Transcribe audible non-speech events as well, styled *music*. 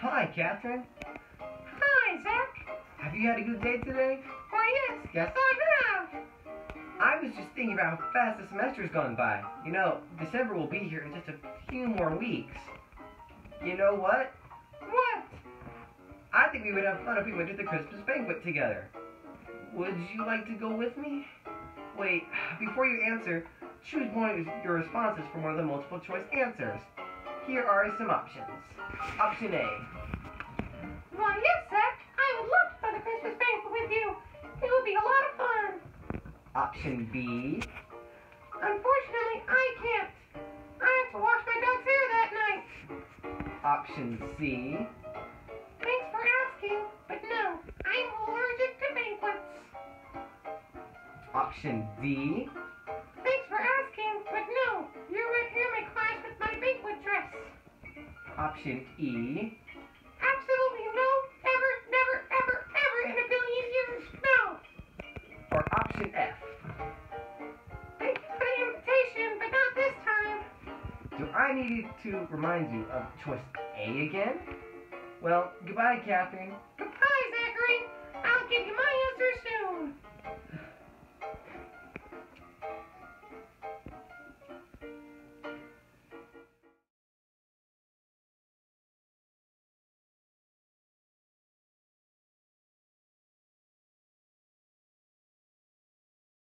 Hi, Katherine. Hi, Zach. Have you had a good day today? Why, yes, yes, I have. I was just thinking about how fast the semester's gone by. You know, December will be here in just a few more weeks. You know what? What? I think we would have fun if we went to the Christmas banquet together. Would you like to go with me? Wait, *sighs* before you answer, choose one of your responses from one of the multiple choice answers. Here are some options. Option A. Why, yes, Zach. I would love to to the Christmas banquet with you. It would be a lot of fun. Option B. Unfortunately, I can't. I have to wash my dog's hair that night. Option C. Thanks for asking, but no, I'm allergic to banquets. Option D. Option E. Absolutely no, ever, never, ever, ever in a billion years, no. Or option F. Thank you for the invitation, but not this time. Do I need to remind you of choice A again? Well, goodbye, Katherine.